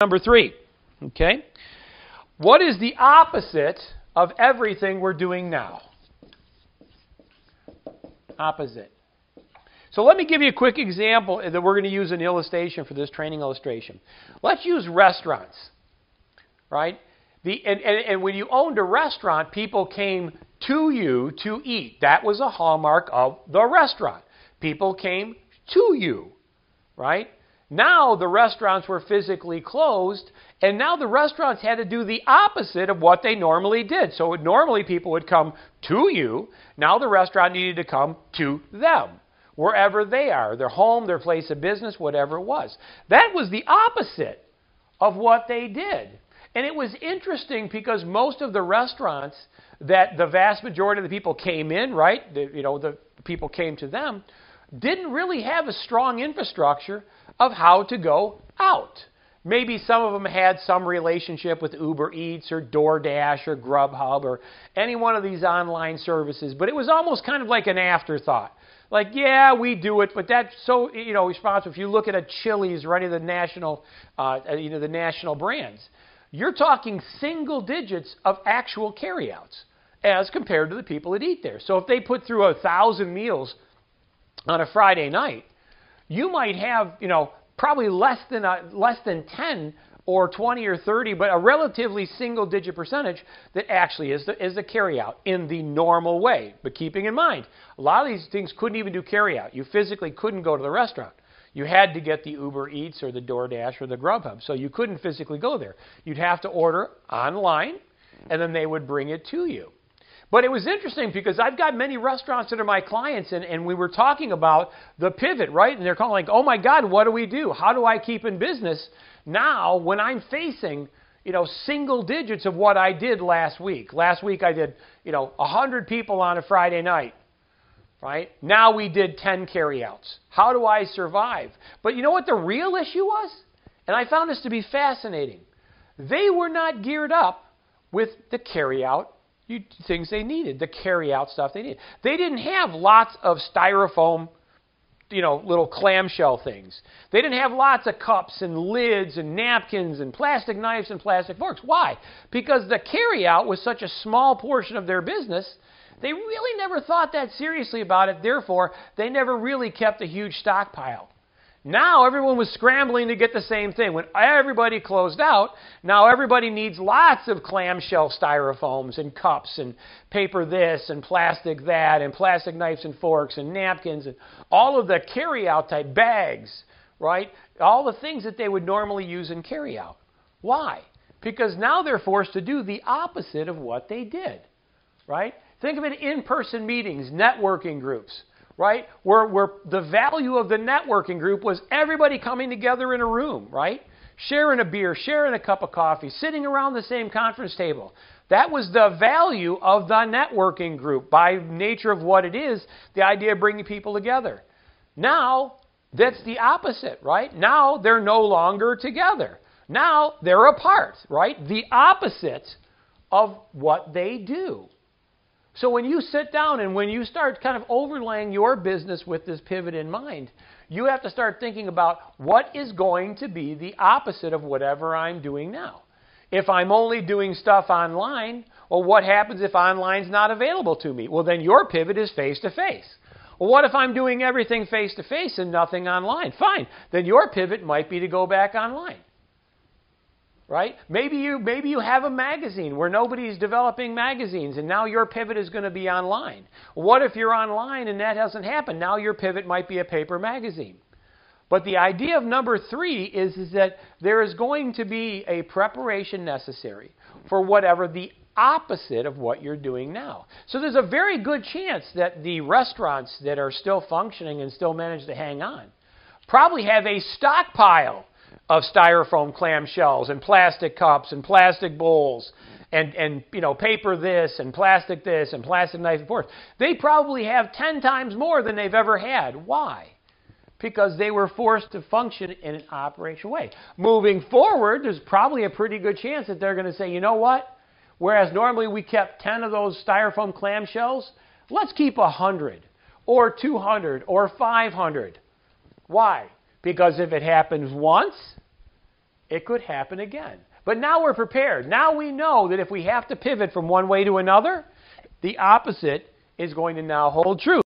Number three, okay? What is the opposite of everything we're doing now? Opposite. So let me give you a quick example that we're going to use an illustration for this training illustration. Let's use restaurants, right? The, and, and, and when you owned a restaurant, people came to you to eat. That was a hallmark of the restaurant. People came to you, right? Now the restaurants were physically closed, and now the restaurants had to do the opposite of what they normally did. So normally people would come to you. Now the restaurant needed to come to them wherever they are, their home, their place of business, whatever it was. That was the opposite of what they did. And it was interesting because most of the restaurants that the vast majority of the people came in, right? The, you know, the people came to them, didn't really have a strong infrastructure of how to go out. Maybe some of them had some relationship with Uber Eats or DoorDash or Grubhub or any one of these online services, but it was almost kind of like an afterthought. Like, yeah, we do it, but that's so you know responsible. If you look at a Chili's or any of the national, uh, you know, the national brands, you're talking single digits of actual carryouts as compared to the people that eat there. So if they put through a thousand meals on a Friday night, you might have you know probably less than a, less than 10 or 20 or 30, but a relatively single digit percentage that actually is the, is the carryout in the normal way. But keeping in mind, a lot of these things couldn't even do carryout. You physically couldn't go to the restaurant. You had to get the Uber Eats or the DoorDash or the Grubhub. So you couldn't physically go there. You'd have to order online, and then they would bring it to you. But it was interesting because I've got many restaurants that are my clients, and, and we were talking about the pivot, right? And they're calling like, oh my God, what do we do? How do I keep in business now when I'm facing you know, single digits of what I did last week. Last week I did, you know, 100 people on a Friday night, right? Now we did 10 carryouts. How do I survive? But you know what the real issue was? And I found this to be fascinating. They were not geared up with the carryout you, things they needed, the carry out stuff they needed. They didn't have lots of styrofoam, you know, little clamshell things. They didn't have lots of cups and lids and napkins and plastic knives and plastic forks. Why? Because the carry out was such a small portion of their business. They really never thought that seriously about it. Therefore, they never really kept a huge stockpile. Now everyone was scrambling to get the same thing. When everybody closed out, now everybody needs lots of clamshell styrofoams and cups and paper this and plastic that and plastic knives and forks and napkins and all of the carry-out type bags, right? All the things that they would normally use in carry-out. Why? Because now they're forced to do the opposite of what they did, right? Think of it in-person meetings, networking groups right? Where, where the value of the networking group was everybody coming together in a room, right? Sharing a beer, sharing a cup of coffee, sitting around the same conference table. That was the value of the networking group by nature of what it is, the idea of bringing people together. Now, that's the opposite, right? Now they're no longer together. Now they're apart, right? The opposite of what they do. So when you sit down and when you start kind of overlaying your business with this pivot in mind, you have to start thinking about what is going to be the opposite of whatever I'm doing now. If I'm only doing stuff online, well, what happens if online's not available to me? Well, then your pivot is face to face. Well, what if I'm doing everything face to face and nothing online? Fine. Then your pivot might be to go back online right? Maybe you maybe you have a magazine where nobody's developing magazines and now your pivot is going to be online. What if you're online and that doesn't happen? Now your pivot might be a paper magazine. But the idea of number 3 is, is that there is going to be a preparation necessary for whatever the opposite of what you're doing now. So there's a very good chance that the restaurants that are still functioning and still manage to hang on probably have a stockpile of styrofoam clamshells and plastic cups and plastic bowls and, and you know paper this and plastic this and plastic knife and forks. They probably have 10 times more than they've ever had. Why? Because they were forced to function in an operational way. Moving forward, there's probably a pretty good chance that they're going to say, you know what? Whereas normally we kept 10 of those styrofoam clamshells, let's keep 100 or 200 or 500. Why? Because if it happens once, it could happen again. But now we're prepared. Now we know that if we have to pivot from one way to another, the opposite is going to now hold true.